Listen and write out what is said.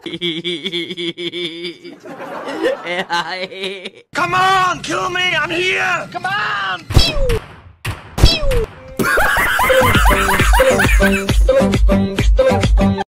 Come on, kill me! I'm here! Come on!